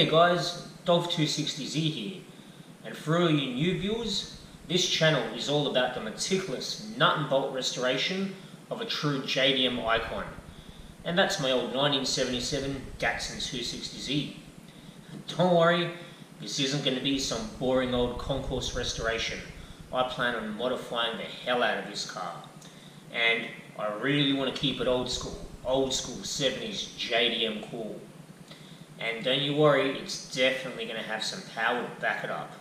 Hey guys, Dolf260Z here, and for all you new viewers, this channel is all about the meticulous nut and bolt restoration of a true JDM icon, and that's my old 1977 Datsun 260Z. Don't worry, this isn't going to be some boring old concours restoration. I plan on modifying the hell out of this car, and I really want to keep it old school, old school 70s JDM cool. And don't you worry, it's definitely going to have some power to back it up.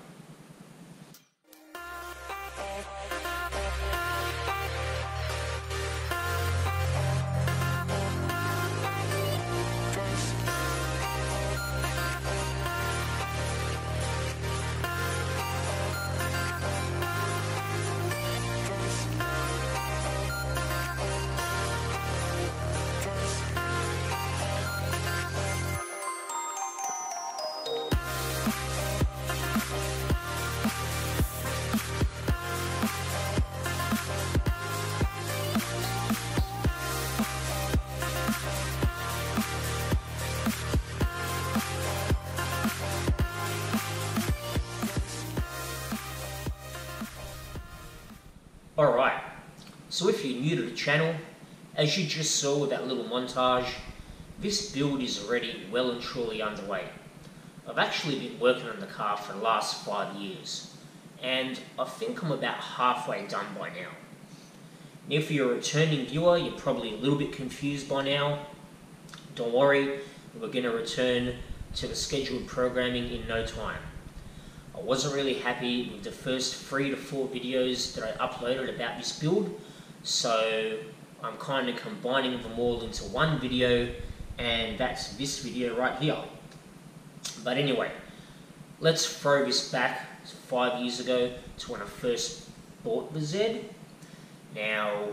So if you're new to the channel, as you just saw with that little montage, this build is already well and truly underway. I've actually been working on the car for the last five years, and I think I'm about halfway done by now. If you're a returning viewer, you're probably a little bit confused by now. Don't worry, we're going to return to the scheduled programming in no time. I wasn't really happy with the first three to four videos that I uploaded about this build, so I'm kind of combining them all into one video, and that's this video right here. But anyway, let's throw this back five years ago to when I first bought the Z. Now,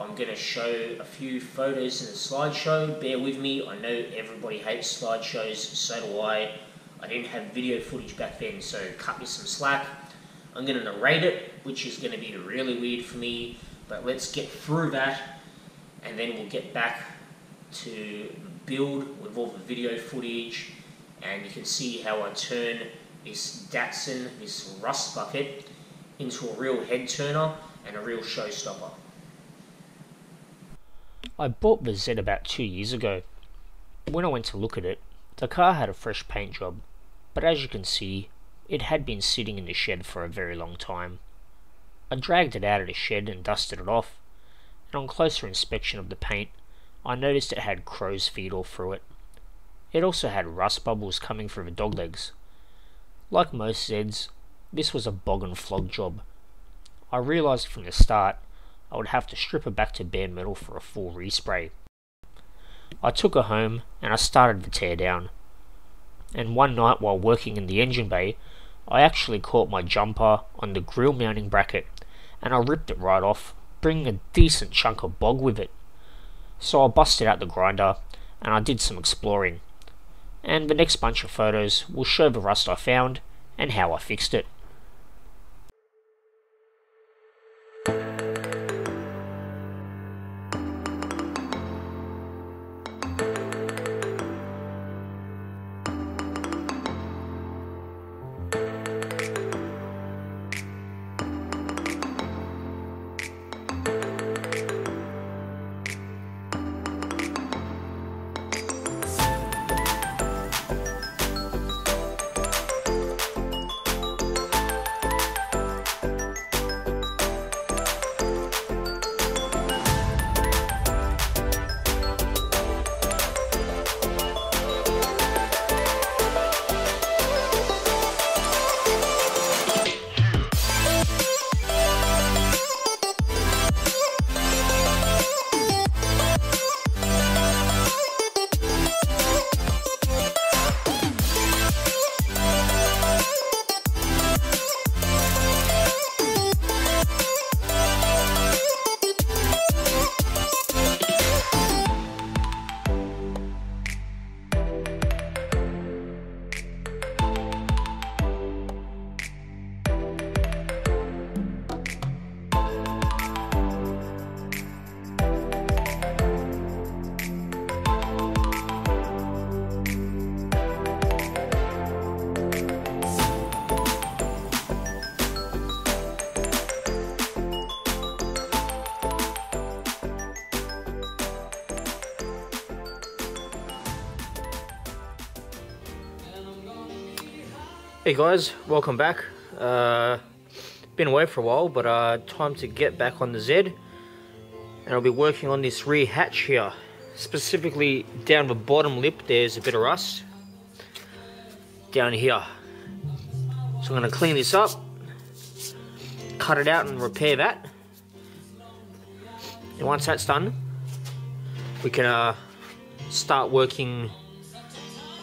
I'm going to show a few photos in the slideshow. Bear with me, I know everybody hates slideshows, so do I. I didn't have video footage back then, so cut me some slack. I'm going to narrate it, which is going to be really weird for me, but let's get through that, and then we'll get back to build with all the video footage, and you can see how I turn this Datsun, this rust bucket, into a real head turner and a real showstopper. I bought the Z about two years ago. When I went to look at it, the car had a fresh paint job, but as you can see, it had been sitting in the shed for a very long time. I dragged it out of the shed and dusted it off, and on closer inspection of the paint, I noticed it had crow's feet all through it. It also had rust bubbles coming through the doglegs. Like most Zeds, this was a bog and flog job. I realised from the start I would have to strip it back to bare metal for a full respray. I took her home and I started the tear down and one night while working in the engine bay, I actually caught my jumper on the grill mounting bracket and I ripped it right off, bringing a decent chunk of bog with it. So I busted out the grinder and I did some exploring. And the next bunch of photos will show the rust I found and how I fixed it. Hey guys, welcome back. Uh, been away for a while, but uh, time to get back on the Z. And I'll be working on this rear hatch here. Specifically down the bottom lip, there's a bit of rust. Down here. So I'm going to clean this up, cut it out and repair that. And once that's done, we can uh, start working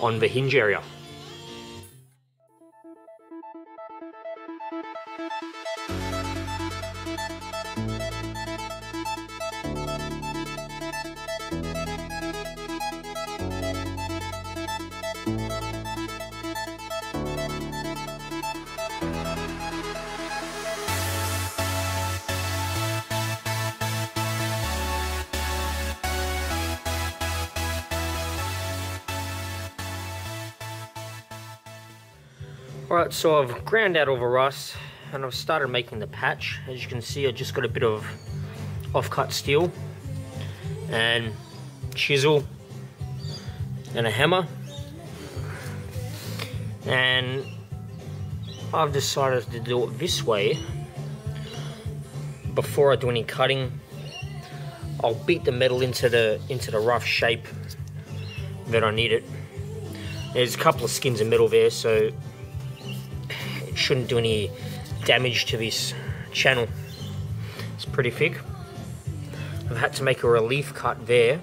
on the hinge area. Thank you. Alright, so I've ground out all the rust and I've started making the patch. As you can see, I just got a bit of off-cut steel and chisel and a hammer. And I've decided to do it this way. Before I do any cutting, I'll beat the metal into the into the rough shape that I need it. There's a couple of skins of metal there, so shouldn't do any damage to this channel. It's pretty thick. I've had to make a relief cut there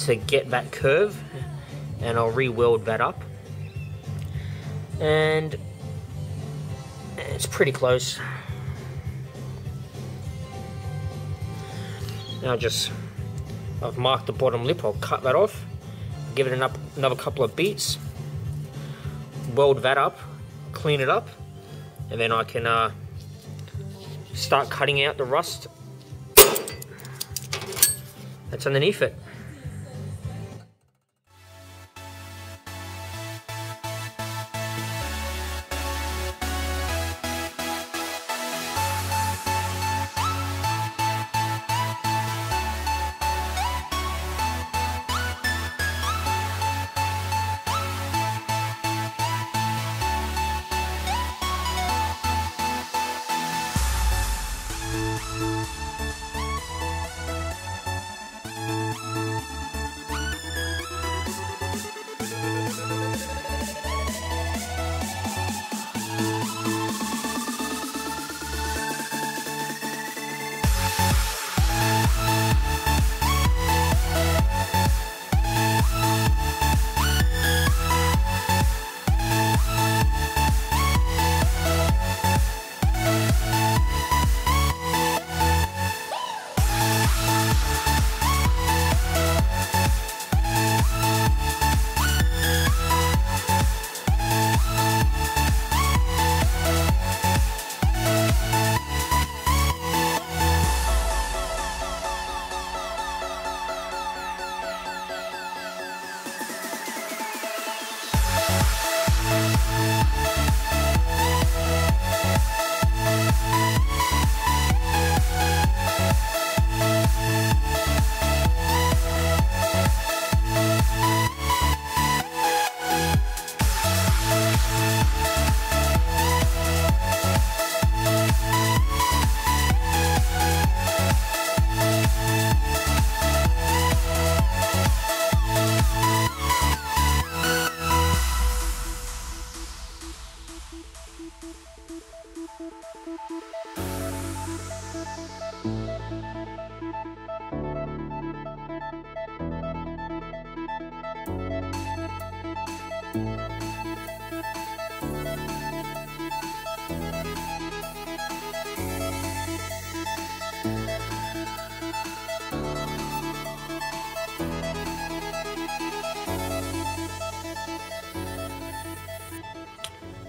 to get that curve and I'll re-weld that up. And it's pretty close. Now just, I've marked the bottom lip, I'll cut that off, give it another couple of beats, weld that up, clean it up, and then I can uh, start cutting out the rust that's underneath it.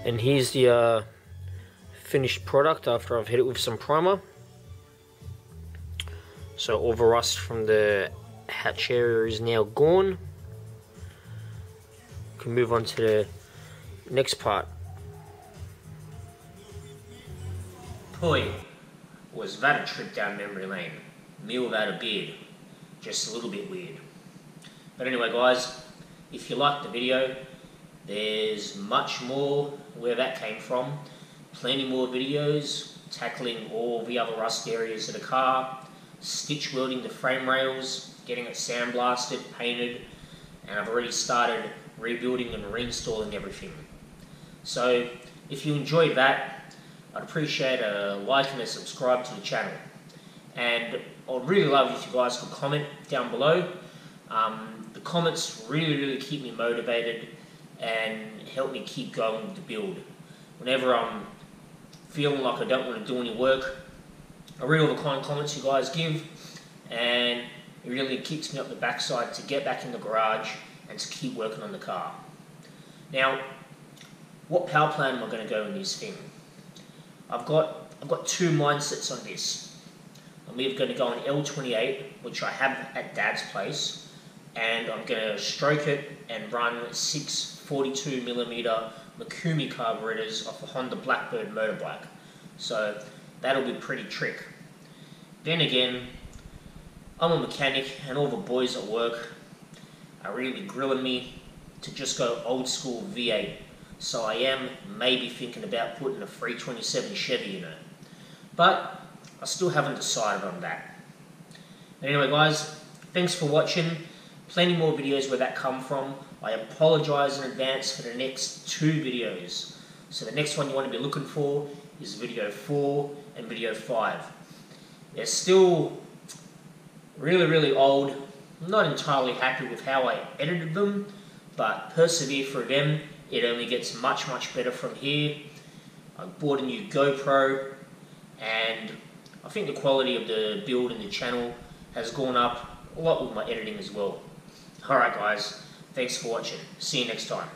And here's the uh, finished product after I've hit it with some primer. So all the rust from the hatch area is now gone. Can move on to the next part. Boy, was that a trip down memory lane. Me without a beard. Just a little bit weird. But anyway guys, if you liked the video, There's much more where that came from. Plenty more videos tackling all the other rust areas of the car, stitch welding the frame rails, getting it sandblasted, painted, and I've already started rebuilding and reinstalling everything. So if you enjoyed that, I'd appreciate a like and a subscribe to the channel. And I'd really love if you guys could comment down below. Um, the comments really, really keep me motivated and help me keep going with the build. Whenever I'm feeling like I don't want to do any work, I read all the kind comments you guys give and it really kicks me up the backside to get back in the garage and to keep working on the car. Now, what power plan am I going to go in this thing? I've got I've got two mindsets on this. I'm either going to go on L28, which I have at Dad's place, and I'm going to stroke it and run six 42mm Mikuni carburetors off a Honda Blackbird Motorbike. So that'll be pretty trick. Then again, I'm a mechanic and all the boys at work are really grilling me to just go old school V8. So I am maybe thinking about putting a 327 Chevy in it. But I still haven't decided on that. Anyway guys, thanks for watching. Plenty more videos where that come from. I apologise in advance for the next two videos. So the next one you want to be looking for is video 4 and video 5. They're still really, really old. I'm not entirely happy with how I edited them, but persevere through them. It only gets much, much better from here. I bought a new GoPro, and I think the quality of the build and the channel has gone up a lot with my editing as well. Alright guys, thanks for watching. See you next time.